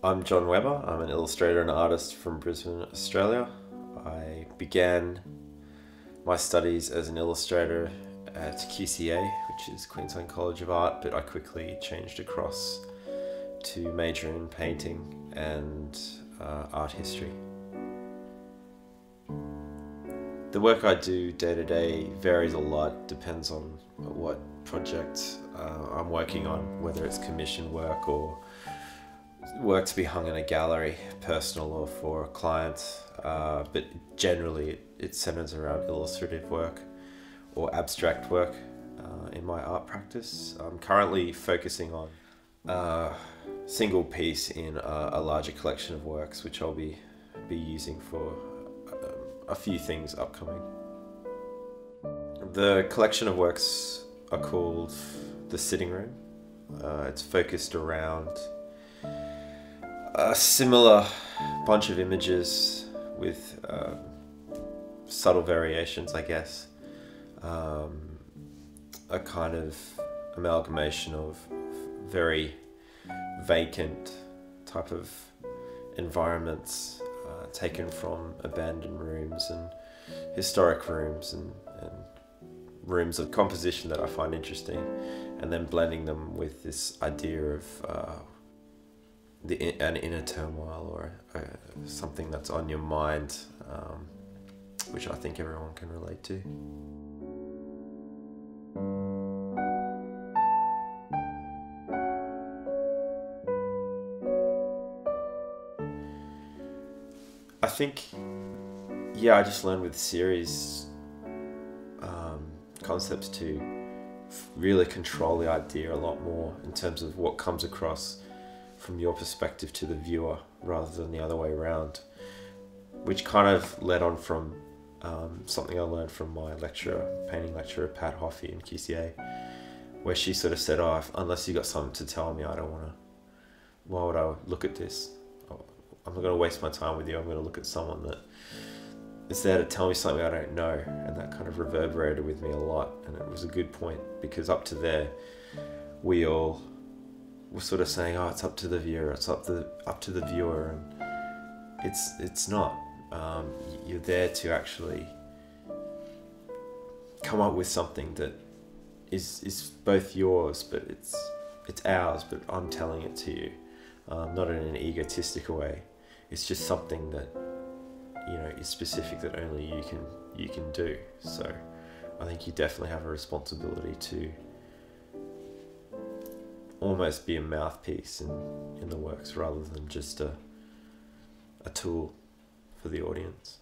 I'm Jon Weber. I'm an illustrator and artist from Brisbane, Australia. I began my studies as an illustrator at QCA, which is Queensland College of Art, but I quickly changed across to major in painting and uh, art history. The work I do day to day varies a lot, depends on what project uh, I'm working on, whether it's commission work or work to be hung in a gallery, personal or for a client, uh, but generally it, centers around illustrative work or abstract work uh, in my art practice. I'm currently focusing on a uh, single piece in a, a, larger collection of works, which I'll be be using for um, a few things upcoming. The collection of works are called the Sitting Room. Uh, it's focused around a similar bunch of images with um, subtle variations, I guess. Um, a kind of amalgamation of very vacant type of environments uh, taken from abandoned rooms and historic rooms and, and rooms of composition that I find interesting, and then blending them with this idea of uh, the an inner turmoil or uh, something that's on your mind, um, which I think everyone can relate to. I think, yeah, I just learned with series um, concepts to really control the idea a lot more in terms of what comes across from your perspective to the viewer rather than the other way around, which kind of led on from um, something I learned from my lecturer, painting lecturer Pat Hoffie in QCA, where she sort of said, "Oh, unless you got something to tell me, I don't want to. Why would I look at this? I'm not going to waste my time with you. I'm going to look at someone that is there to tell me something I don't know." And that kind of reverberated with me a lot, and it was a good point because up to there, we all we're sort of saying, "Oh, it's up to the viewer. It's up to up to the viewer," and it's it's not. Um, you're there to actually come up with something that is is both yours, but it's it's ours. But I'm telling it to you, um, not in an egotistical way. It's just something that you know is specific that only you can you can do. So I think you definitely have a responsibility to almost be a mouthpiece in, in the works rather than just a, a tool for the audience.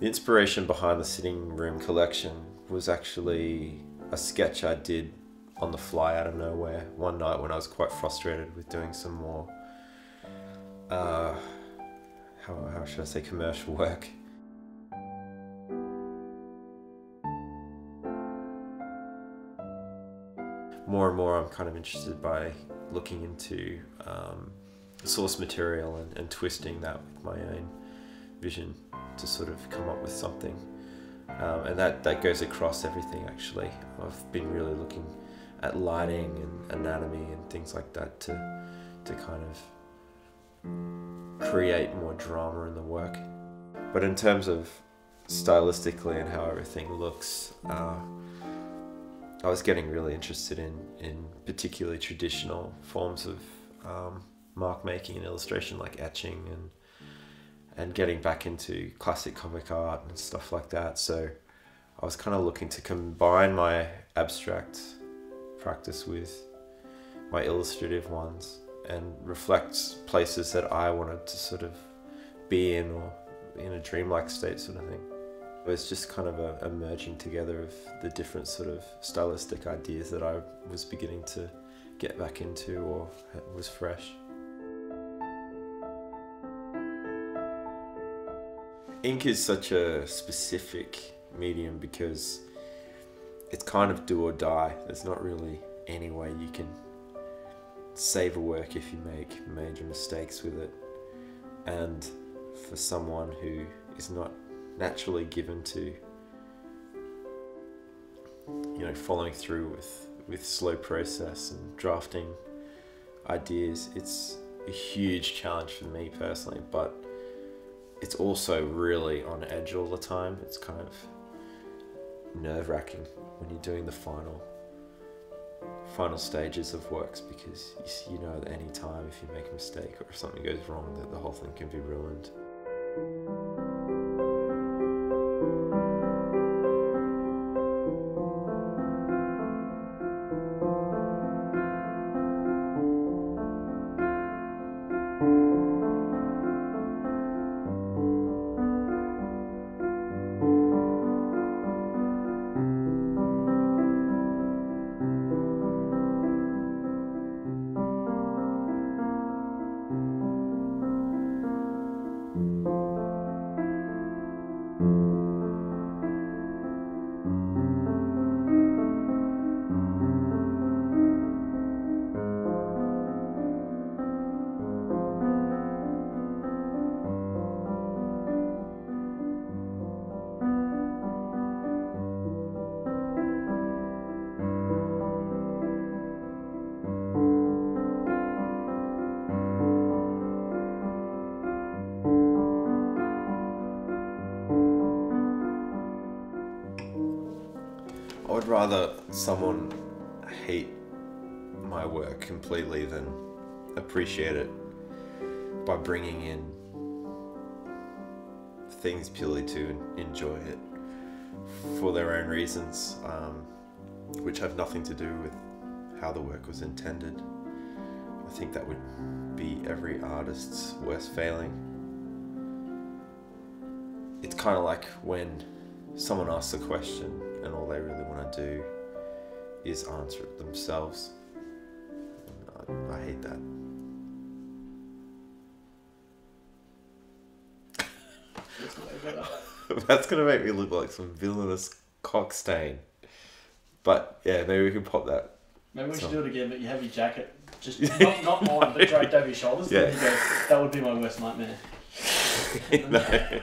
The inspiration behind the sitting room collection was actually a sketch I did on the fly out of nowhere one night when I was quite frustrated with doing some more, uh, how, how should I say, commercial work. More and more, I'm kind of interested by looking into um, source material and, and twisting that with my own vision to sort of come up with something. Um, and that, that goes across everything actually. I've been really looking at lighting and anatomy and things like that to, to kind of create more drama in the work. But in terms of stylistically and how everything looks, uh, I was getting really interested in in particularly traditional forms of um, mark making and illustration, like etching and and getting back into classic comic art and stuff like that. So I was kind of looking to combine my abstract practice with my illustrative ones and reflect places that I wanted to sort of be in or in a dreamlike state sort of thing. It was just kind of a, a merging together of the different sort of stylistic ideas that I was beginning to get back into or was fresh. Ink is such a specific medium because it's kind of do or die. There's not really any way you can save a work if you make major mistakes with it. And for someone who is not naturally given to you know following through with with slow process and drafting ideas it's a huge challenge for me personally but it's also really on edge all the time. It's kind of nerve-wracking when you're doing the final final stages of works because you, you know at any time if you make a mistake or if something goes wrong that the whole thing can be ruined rather someone hate my work completely than appreciate it by bringing in things purely to enjoy it for their own reasons, um, which have nothing to do with how the work was intended. I think that would be every artist's worst failing. It's kind of like when someone asks a question and all they really want to do is answer it themselves. I, I hate that. That's gonna make me look like some villainous cockstain. But yeah, maybe we can pop that. Maybe we should do it again, but you have your jacket just not, not on, but draped over your shoulders. Yeah. You go. That would be my worst nightmare. no.